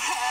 have